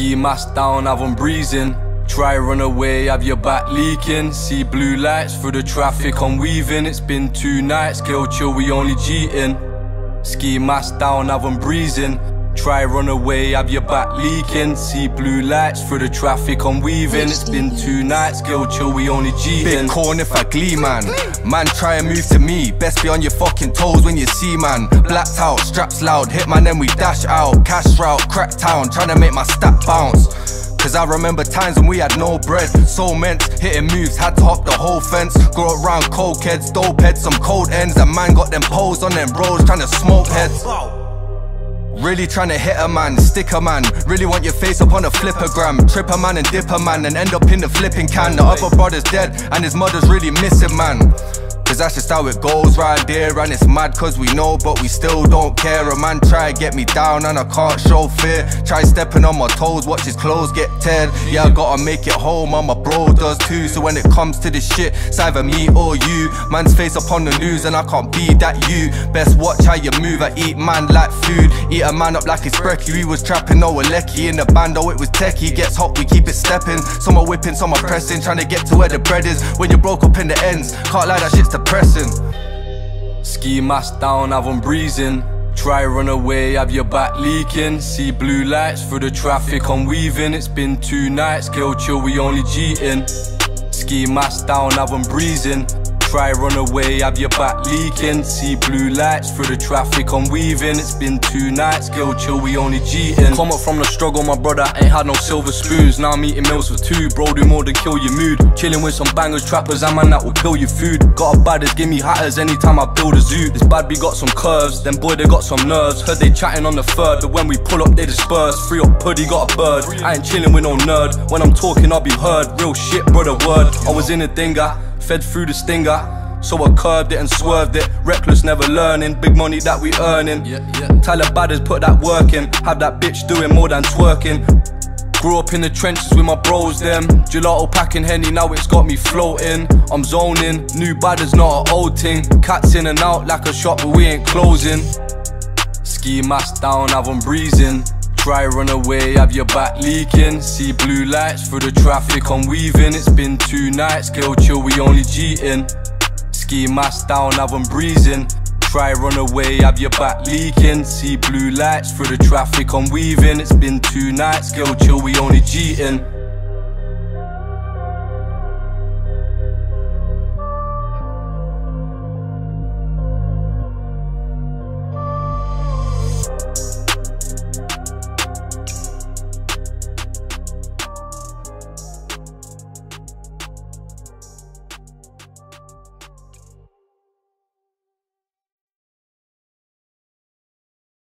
Ski mask down, have them breezing. Try run away, have your back leaking. See blue lights through the traffic, I'm weaving. It's been two nights, girl chill, we only cheating. Ski mask down, have them breezing. Try run away, have your back leaking. See blue lights through the traffic, I'm weaving. It's been two nights, girl chill, we only cheating. Big corn if I glee, man. Man, try and move to me. Best be on your fucking toes when you see, man. Blacked out, straps loud, hit man, then we dash out. Cash route, crack town, tryna make my stat bounce. Cause I remember times when we had no bread. So meant hitting moves, had to hop the whole fence. Grow around cold kids, dope heads, some cold ends. And man got them poles on them roads, trying to smoke heads. Really trying to hit a man, stick a man. Really want your face up on a flippergram. Trip a man and dip a man and end up in the flipping can. The other brother's dead and his mother's really missing, man. That's just how it goes right there And it's mad cause we know but we still don't care. A man try get me down and I can't show fear. Try stepping on my toes, watch his clothes get teared. Yeah I gotta make it home and my bro does too. So when it comes to this shit, it's either me or you. Man's face up on the news and I can't be that you. Best watch how you move, I eat man like food. Eat a man up like it's brekkie, we was trapping no lecky In the band oh it was techie, gets hot we keep it stepping. Some are whipping, some are pressing, trying to get to where the bread is. When you broke up in the ends, can't lie that shit's the depressing. Ski mask down, have them breezing. Try run away, have your back leaking. See blue lights through the traffic, I'm weaving. It's been two nights, girl chill, we only cheating. Ski mask down, have them breezing. Try run away, have your back leaking. See blue lights through the traffic, I'm weaving. It's been two nights, girl chill, we only cheating. Come up from the struggle, my brother ain't had no silver spoons. Now I'm eating meals for two, bro, do more than kill your mood. Chilling with some bangers, trappers, and man that will kill your food. Got a badders, give me hatters anytime I build a zoo. This bad B got some curves, then boy they got some nerves. Heard they chatting on the third, but when we pull up they disperse. Free up puddy, got a bird. I ain't chilling with no nerd. When I'm talking, I'll be heard. Real shit, brother, word. I was in a dinger fed through the stinger. So I curbed it and swerved it. Reckless, never learning. Big money that we earning. Yeah, yeah. Tyler Badders put that work in. Have that bitch doing more than twerking. Grew up in the trenches with my bros, them. Gelato packing Henny, now it's got me floating. I'm zoning. New badders, not an old thing. Cats in and out like a shop, but we ain't closing. Ski mask down, have them breezing. Try run away, have your back leaking. See blue lights through the traffic, I'm weaving. It's been two nights, girl chill, we only cheating. Ski mask down, have them breezing. Try run away, have your back leaking. See blue lights through the traffic, I'm weaving. It's been two nights, girl chill, we only cheating.